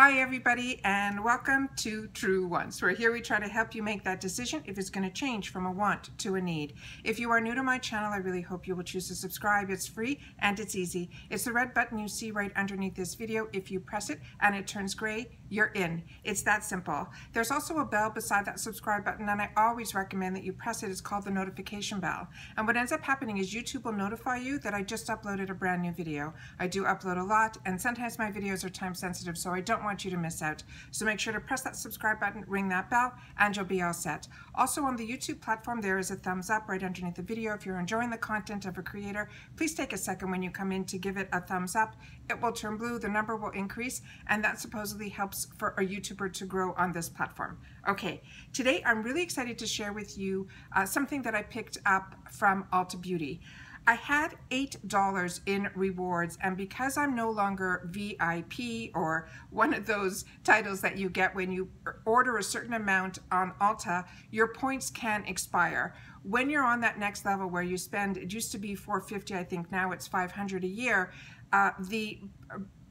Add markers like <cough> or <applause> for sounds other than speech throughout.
Hi everybody and welcome to Truewants, where here we try to help you make that decision if it's going to change from a want to a need. If you are new to my channel, I really hope you will choose to subscribe. It's free and it's easy. It's the red button you see right underneath this video. If you press it and it turns gray, you're in. It's that simple. There's also a bell beside that subscribe button and I always recommend that you press it. It's called the notification bell. And what ends up happening is YouTube will notify you that I just uploaded a brand new video. I do upload a lot and sometimes my videos are time sensitive so I don't want you to miss out. So make sure to press that subscribe button, ring that bell, and you'll be all set. Also on the YouTube platform, there is a thumbs up right underneath the video. If you're enjoying the content of a creator, please take a second when you come in to give it a thumbs up. It will turn blue, the number will increase, and that supposedly helps for a YouTuber to grow on this platform. Okay, today I'm really excited to share with you uh, something that I picked up from Ulta Beauty. I had $8 in rewards and because I'm no longer VIP or one of those titles that you get when you order a certain amount on Ulta, your points can expire. When you're on that next level where you spend, it used to be 450, I think now it's 500 a year, uh, the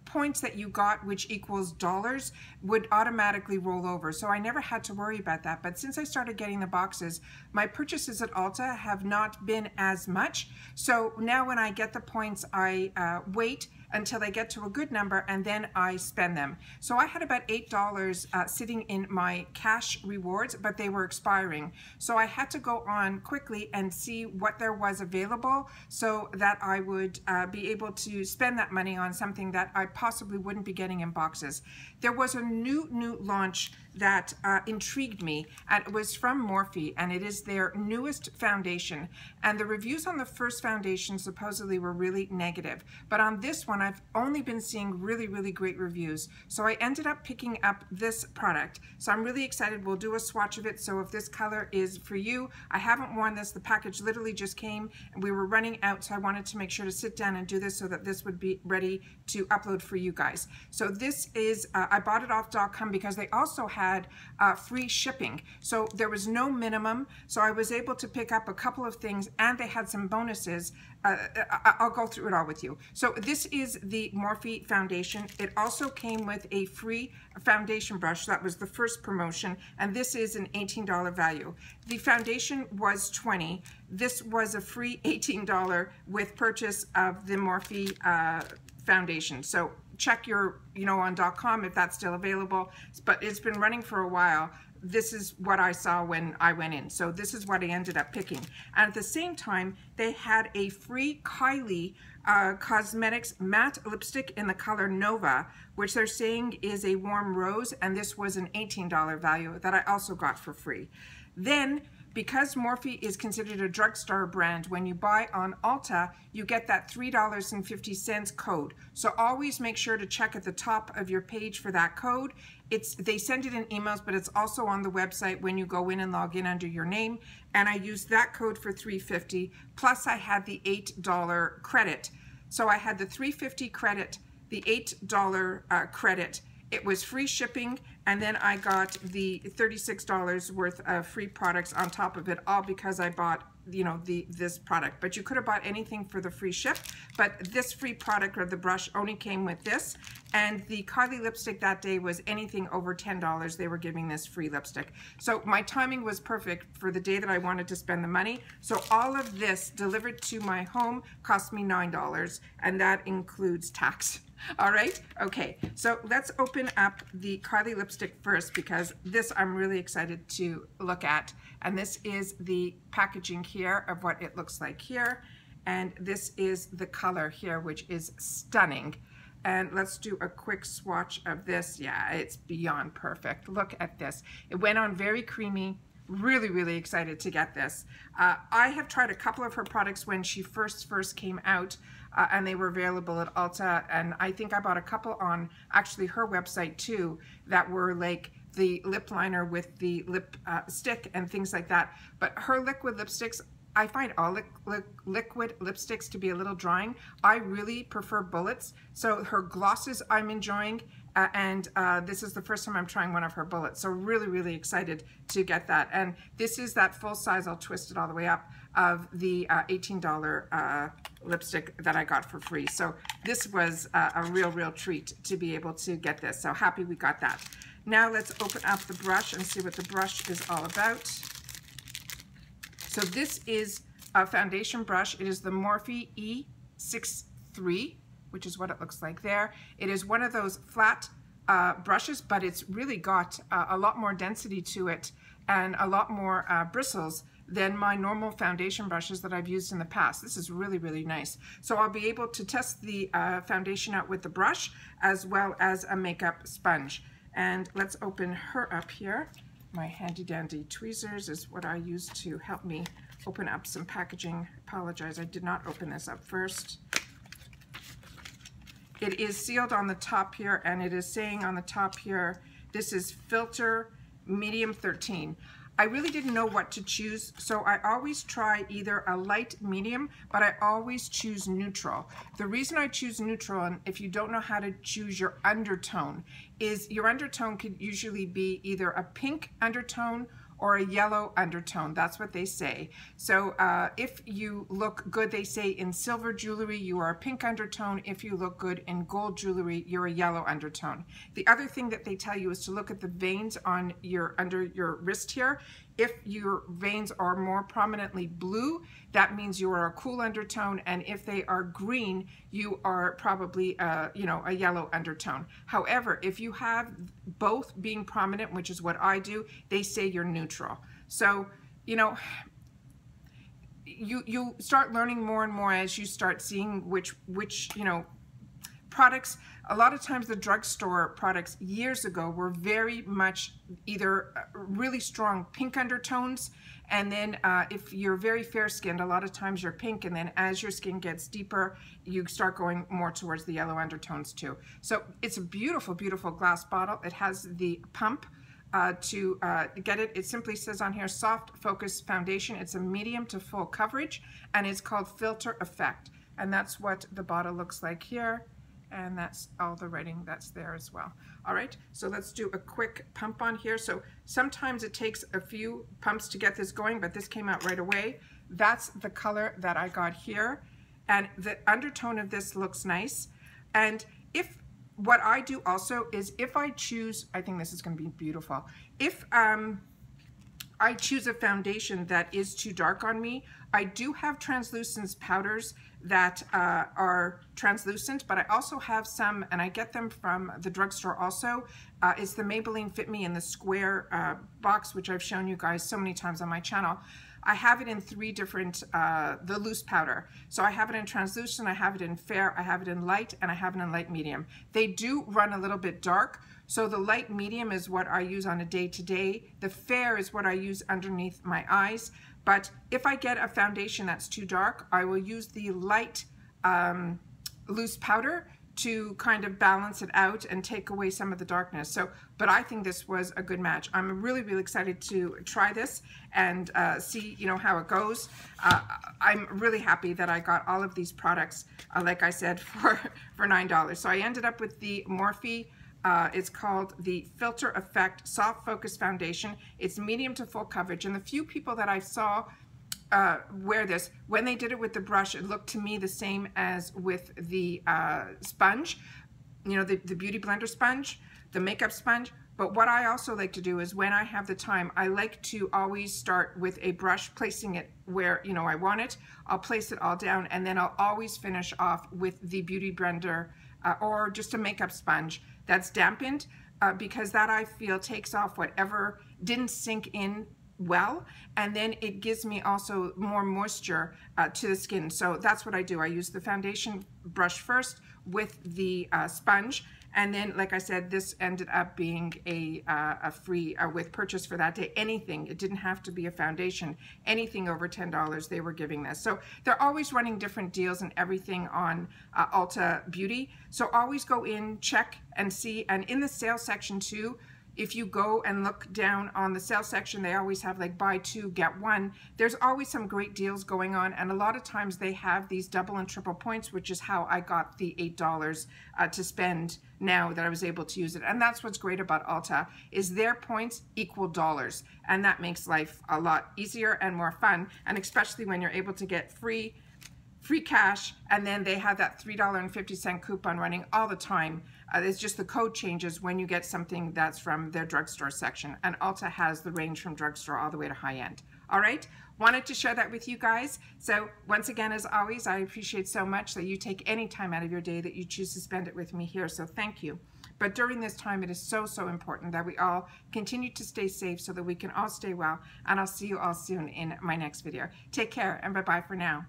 points that you got, which equals dollars, would automatically roll over. So I never had to worry about that. But since I started getting the boxes, my purchases at Ulta have not been as much. So now when I get the points, I uh, wait until they get to a good number and then I spend them. So I had about $8 uh, sitting in my cash rewards, but they were expiring. So I had to go on quickly and see what there was available so that I would uh, be able to spend that money on something that I possibly wouldn't be getting in boxes. There was a new, new launch that uh, intrigued me and it was from Morphe and it is their newest foundation. And the reviews on the first foundation supposedly were really negative but on this one I've only been seeing really really great reviews. So I ended up picking up this product. So I'm really excited. We'll do a swatch of it. So if this color is for you I haven't worn this. The package literally just came and we were running out so I wanted to make sure to sit down and do this so that this would be ready to upload for you guys. So this is uh, I bought it off .com because they also have had uh, free shipping. So there was no minimum. So I was able to pick up a couple of things and they had some bonuses. Uh, uh I'll go through it all with you. So this is the Morphe foundation. It also came with a free foundation brush. That was the first promotion. And this is an $18 value. The foundation was 20. This was a free $18 with purchase of the Morphe uh, foundation. So check your, you know, on .com if that's still available, but it's been running for a while. This is what I saw when I went in. So this is what I ended up picking. And at the same time, they had a free Kylie uh, Cosmetics matte lipstick in the color Nova, which they're saying is a warm rose, and this was an $18 value that I also got for free. Then because Morphe is considered a drugstore brand, when you buy on Ulta, you get that $3.50 code. So always make sure to check at the top of your page for that code. It's They send it in emails, but it's also on the website when you go in and log in under your name. And I used that code for $3.50, plus I had the $8 credit. So I had the $3.50 credit, the $8 uh, credit, it was free shipping, and then I got the $36 worth of free products on top of it, all because I bought you know the this product. But you could have bought anything for the free ship but this free product or the brush only came with this. And the Kylie lipstick that day was anything over $10 they were giving this free lipstick. So my timing was perfect for the day that I wanted to spend the money. So all of this delivered to my home cost me $9 and that includes tax. <laughs> All right, okay, so let's open up the Kylie lipstick first because this I'm really excited to look at. And this is the packaging here of what it looks like here. And this is the color here, which is stunning. And let's do a quick swatch of this. Yeah, it's beyond perfect. Look at this. It went on very creamy really really excited to get this uh, I have tried a couple of her products when she first first came out uh, and they were available at Ulta. And I think I bought a couple on actually her website too that were like the lip liner with the lip uh, stick and things like that. But her liquid lipsticks, I find all li li liquid lipsticks to be a little drying. I really prefer bullets. So her glosses I'm enjoying uh, and uh, this is the first time I'm trying one of her bullets. So really, really excited to get that. And this is that full size. I'll twist it all the way up. of the uh, $18 uh, lipstick that I got for free. So this was uh, a real, real treat to be able to get this. So happy we got that. Now let's open up the brush and see what the brush is all about. So this is a foundation brush. It is the Morphe E63, which is what it looks like there. It is one of those flat uh, brushes, but it's really got uh, a lot more density to it and a lot more uh, bristles than my normal foundation brushes that I've used in the past. This is really, really nice. So I'll be able to test the uh, foundation out with the brush as well as a makeup sponge. And let's open her up here. My handy dandy tweezers is what I use to help me open up some packaging. Apologize, I did not open this up first. It is sealed on the top here and it is saying on the top here, this is filter medium 13. I really didn't know what to choose, so I always try either a light medium, but I always choose neutral. The reason I choose neutral, and if you don't know how to choose your undertone, is your undertone could usually be either a pink undertone or a yellow undertone. That's what they say. So uh, if you look good, they say in silver jewelry, you are a pink undertone. If you look good in gold jewelry, you're a yellow undertone. The other thing that they tell you is to look at the veins on your under your wrist here. If your veins are more prominently blue, that means you are a cool undertone. And if they are green, you are probably, uh, you know, a yellow undertone. However, if you have both being prominent, which is what I do, they say you're neutral. So, you know, you you start learning more and more as you start seeing which which you know products a lot of times the drugstore products years ago were very much either uh, really strong pink undertones and then uh, if you're very fair skinned a lot of times you're pink and then as your skin gets deeper you start going more towards the yellow undertones too so it's a beautiful beautiful glass bottle it has the pump uh, to uh, get it. It simply says on here, soft focus foundation. It's a medium to full coverage and it's called Filter Effect. And that's what the bottle looks like here and that's all the writing that's there as well. All right, so let's do a quick pump on here. So sometimes it takes a few pumps to get this going, but this came out right away. That's the color that I got here. And the undertone of this looks nice. And if what I do also is if I choose, I think this is gonna be beautiful. If um, I choose a foundation that is too dark on me, I do have translucence powders that uh, are translucent, but I also have some, and I get them from the drugstore also. Uh, it's the Maybelline Fit Me in the square uh, box, which I've shown you guys so many times on my channel. I have it in three different, uh, the loose powder. So I have it in translucent, I have it in fair, I have it in light, and I have it in light medium. They do run a little bit dark, so the light medium is what I use on a day-to-day. -day. The fair is what I use underneath my eyes. But if I get a foundation that's too dark, I will use the light um, loose powder to kind of balance it out and take away some of the darkness. So, but I think this was a good match. I'm really, really excited to try this and uh, see, you know, how it goes. Uh, I'm really happy that I got all of these products, uh, like I said, <laughs> for, for $9. So I ended up with the Morphe uh, it's called the Filter Effect Soft Focus Foundation. It's medium to full coverage. And the few people that I saw uh, wear this, when they did it with the brush, it looked to me the same as with the uh, sponge, you know, the, the Beauty Blender sponge, the makeup sponge. But what I also like to do is when I have the time, I like to always start with a brush, placing it where, you know, I want it. I'll place it all down and then I'll always finish off with the Beauty Blender uh, or just a makeup sponge that's dampened uh, because that I feel takes off whatever didn't sink in well and then it gives me also more moisture uh, to the skin. So that's what I do. I use the foundation brush first with the uh, sponge and then, like I said, this ended up being a, uh, a free uh, with purchase for that day. Anything, it didn't have to be a foundation. Anything over $10, they were giving this. So they're always running different deals and everything on uh, Ulta Beauty. So always go in, check and see. And in the sales section too, if you go and look down on the sale section, they always have like buy two, get one. There's always some great deals going on. And a lot of times they have these double and triple points, which is how I got the $8 uh, to spend now that I was able to use it. And that's what's great about Ulta is their points equal dollars. And that makes life a lot easier and more fun. And especially when you're able to get free free cash, and then they have that $3.50 coupon running all the time. Uh, it's just the code changes when you get something that's from their drugstore section. And Ulta has the range from drugstore all the way to high end. All right, wanted to share that with you guys. So once again, as always, I appreciate so much that you take any time out of your day that you choose to spend it with me here. So thank you. But during this time, it is so, so important that we all continue to stay safe so that we can all stay well. And I'll see you all soon in my next video. Take care and bye-bye for now.